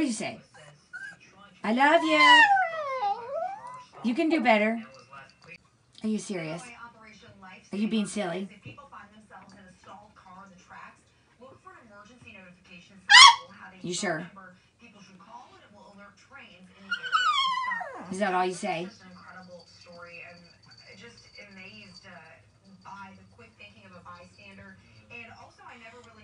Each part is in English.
do you say? I love you. You can do better. Are you serious? Are you being silly? You sure? Is that all you say? Just amazed uh, by the quick thinking of a bystander. And also, I never really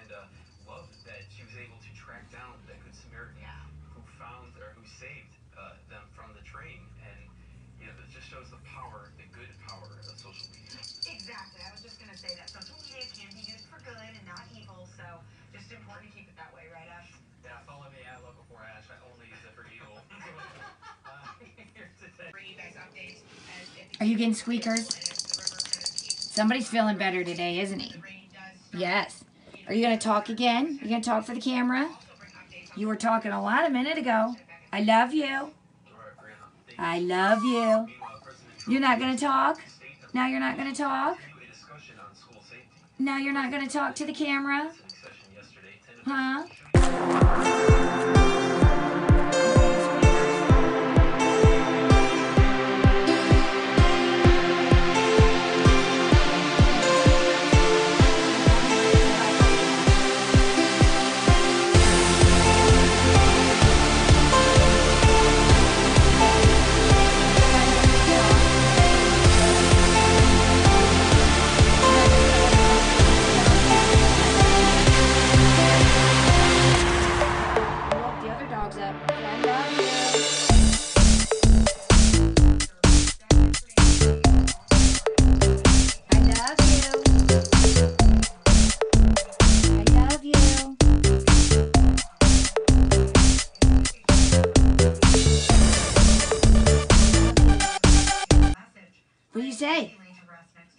And uh, love that she was able to track down that Good Samaritan Yeah. who found or who saved uh, them from the train. And, you know, it just shows the power, the good power of social media. Exactly. I was just going to say that social media can be used for good and not evil. So just important to keep it that way, right, Ash? Yeah, follow me at local 4 Ash. I only use it for evil. uh, here today. Bring you guys updates as it Are you getting squeakers? and as the river kind of keeps Somebody's feeling better today, isn't he? the rain does start. Yes. Are you going to talk again? You going to talk for the camera? You were talking a lot a minute ago. I love you. I love you. You're not going to talk? Now you're not going to talk? Now you're not going to talk to the camera? Huh?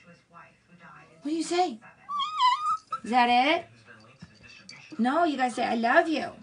His wife, who died in What do you say? 2007. Is that it? No, you guys say I love you.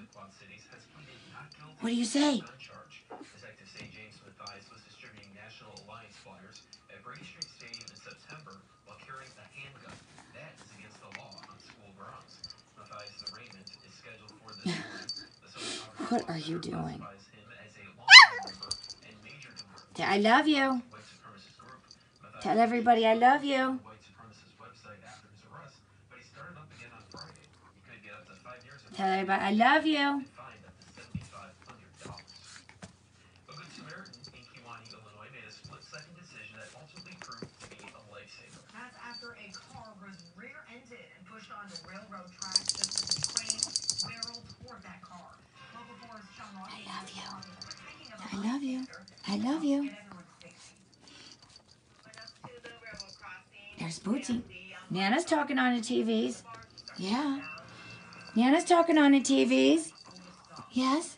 What do you say? the third charge. Detective St. James Mathias was distributing National Alliance flyers at Brady Street Stadium in September while carrying a handgun. That is against the law on school grounds. Mathias' arraignment is scheduled for this morning. The social conference What are you doing? classifies him as a longtime ah! member and major member I love you. of the white supremacist group. Mathias Tell everybody I love you. the white supremacist website after his arrest, but he started up again on Friday. He could get up to five years in Tell everybody I love you. and fined up to seventy-five hundred dollars. A good Samaritan in Kewanee, Illinois, made a split-second decision that ultimately proved to be a lifesaver. That's after a car was rear-ended and pushed onto railroad tracks just as the train barreled toward that car. Local 4's Sean Ross I love you. was thinking of love you. I love you. and everyone's safety. Went up to the railroad crossing. There's Bootsy. and the, Nana's talking on the TVs. Yeah. Nana's talking on the TVs. Yes.